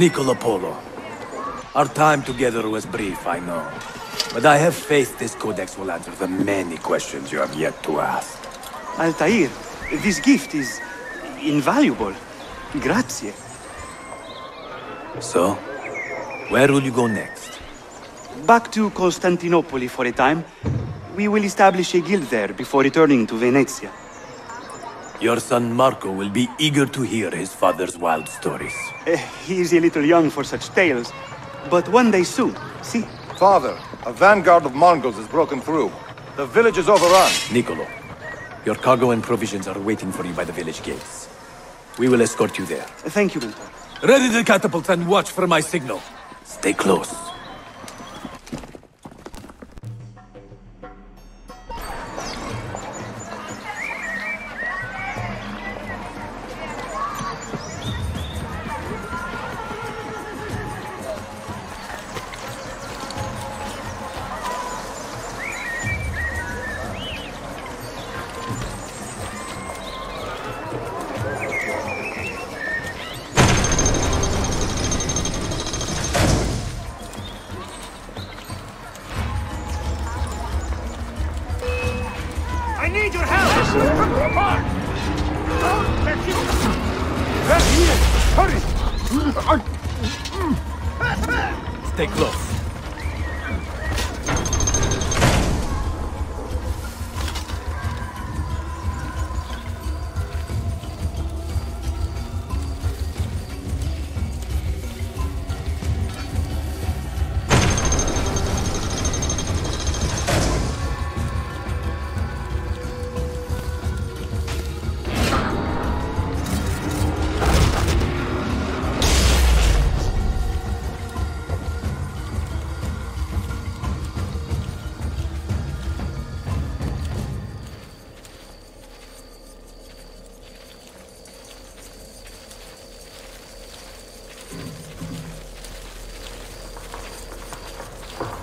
Niccolo Polo. Our time together was brief, I know. But I have faith this codex will answer the many questions you have yet to ask. Altair, this gift is invaluable. Grazie. So, where will you go next? Back to Constantinople for a time. We will establish a guild there before returning to Venezia. Your son Marco will be eager to hear his father's wild stories. Eh, he is a little young for such tales, but one day soon, see? Father, a vanguard of Mongols has broken through. The village is overrun. Niccolo, your cargo and provisions are waiting for you by the village gates. We will escort you there. Thank you, Mentor. Ready the catapult and watch for my signal. Stay close. Stay close.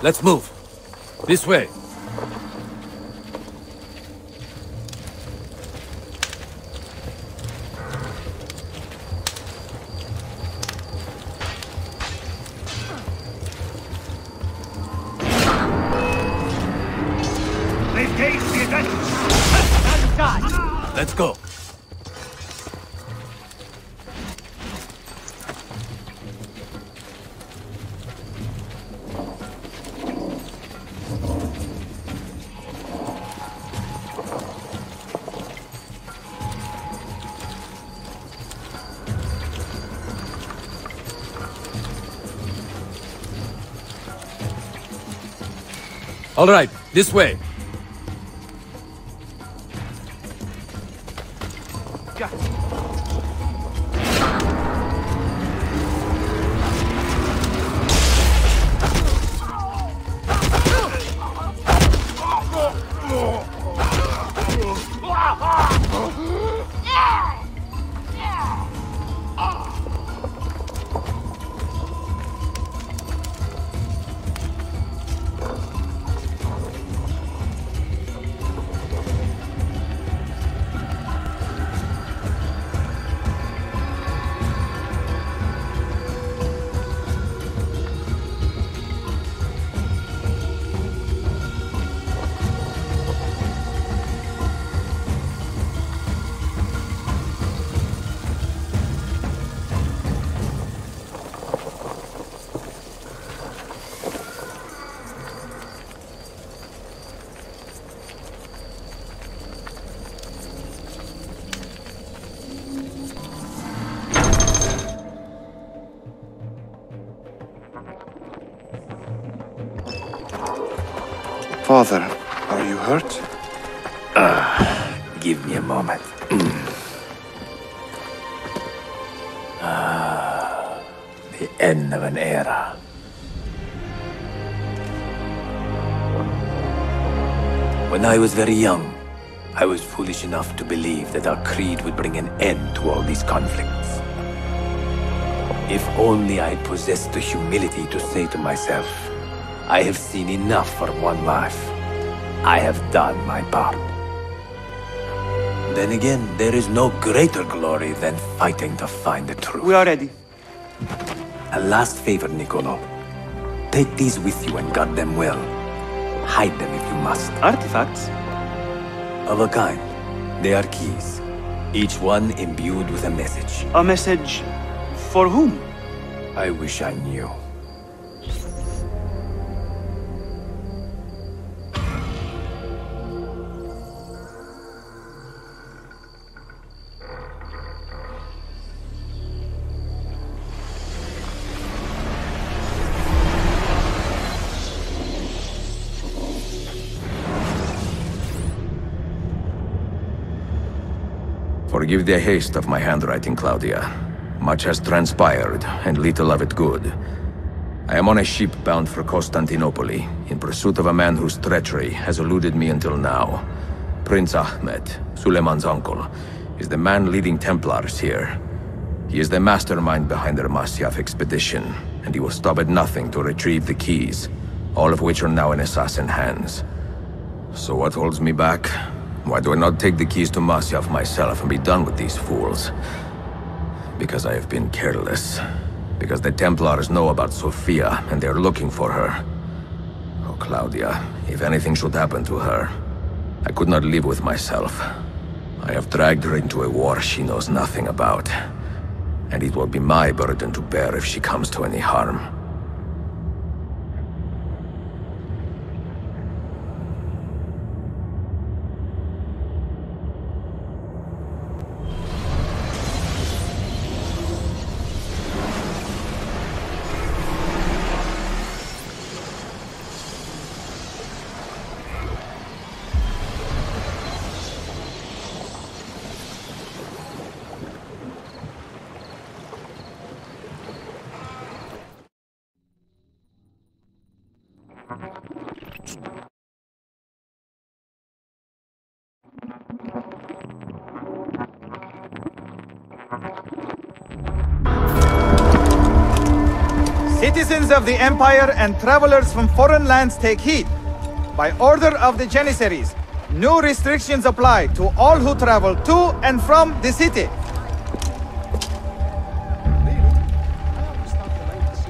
Let's move. This way. All right, this way. Father, are you hurt? Give me a moment. ah, the end of an era. When I was very young, I was foolish enough to believe that our creed would bring an end to all these conflicts. If only I possessed the humility to say to myself, I have seen enough for one life. I have done my part. Then again, there is no greater glory than fighting to find the truth. We are ready. A last favor, Niccolo. Take these with you and guard them well. Hide them if you must. Artifacts? Of a kind. They are keys. Each one imbued with a message. A message for whom? I wish I knew. Forgive the haste of my handwriting, Claudia. Much has transpired, and little of it good. I am on a ship bound for Constantinople, in pursuit of a man whose treachery has eluded me until now. Prince Ahmed, Suleiman's uncle, is the man leading Templars here. He is the mastermind behind their Masyaf expedition, and he will stop at nothing to retrieve the keys, all of which are now in assassin hands. So what holds me back? Why do I not take the keys to Masyaf myself and be done with these fools? Because I have been careless. Because the Templars know about Sofia, and they're looking for her. Oh, Claudia, if anything should happen to her, I could not live with myself. I have dragged her into a war she knows nothing about. And it will be my burden to bear if she comes to any harm. Citizens of the Empire and travelers from foreign lands take heed. By order of the Janissaries, new restrictions apply to all who travel to and from the city.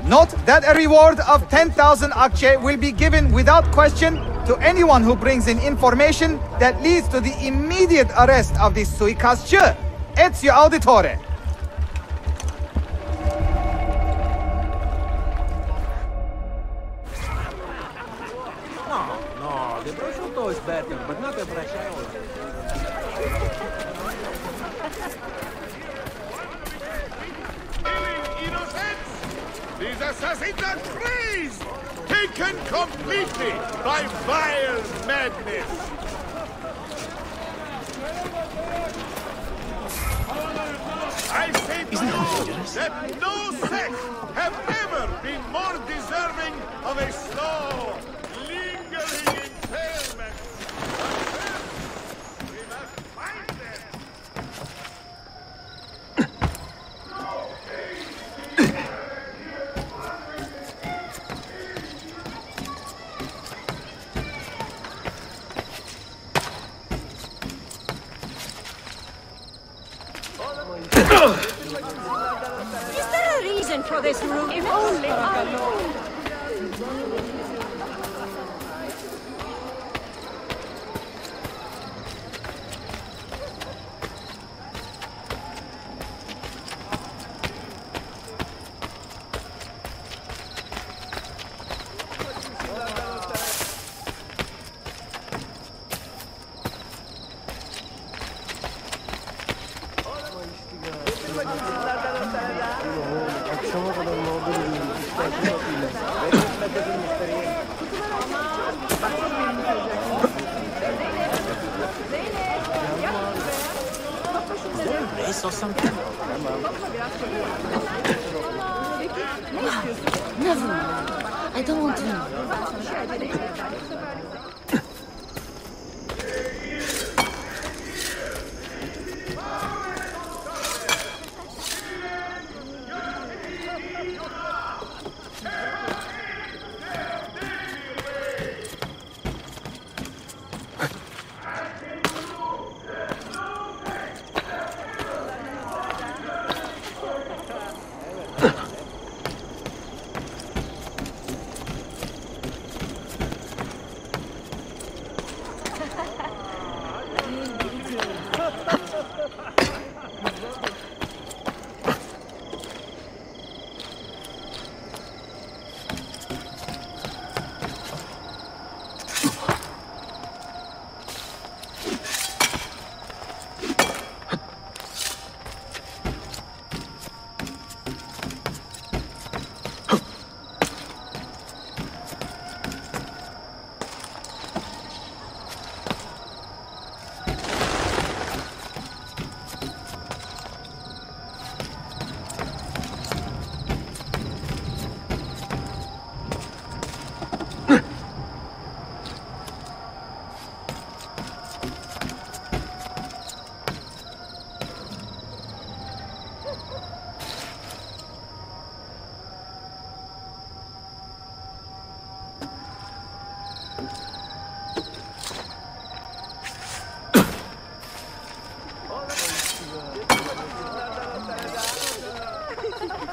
Note that a reward of 10,000 akçe will be given without question to anyone who brings in information that leads to the immediate arrest of the suikastçı. Ezio Auditore. No, no, the prosciutto is better, but not the braciaola. Assassins are crazed! Taken completely by vile madness! I say to you that no sect have ever been more deserving of a slow,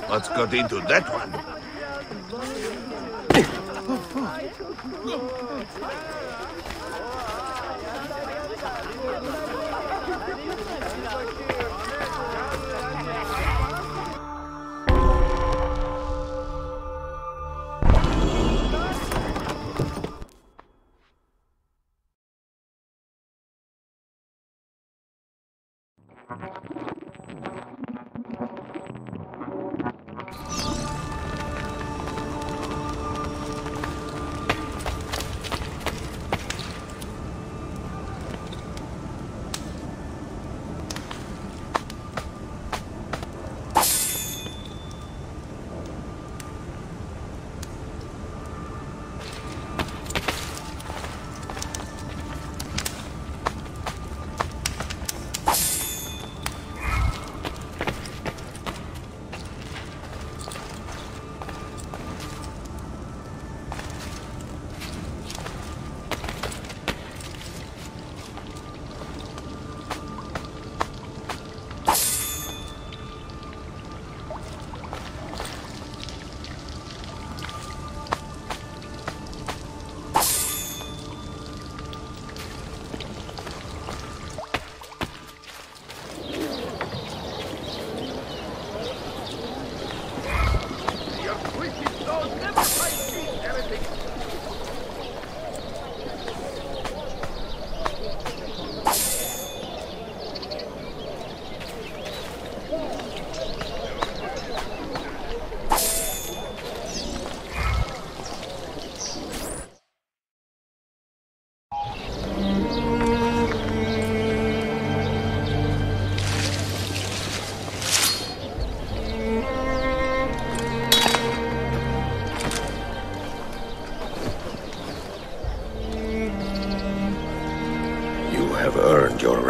What's got into that one?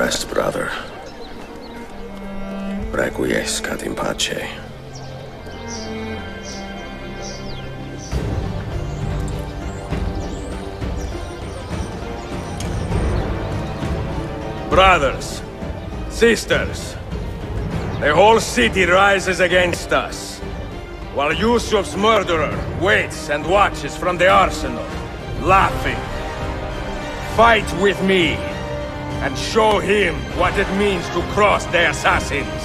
Rest, brother. Requiescat in pace. Brothers, sisters, the whole city rises against us, while Yusuf's murderer waits and watches from the arsenal, laughing. Fight with me, and show him what it means to cross the assassins.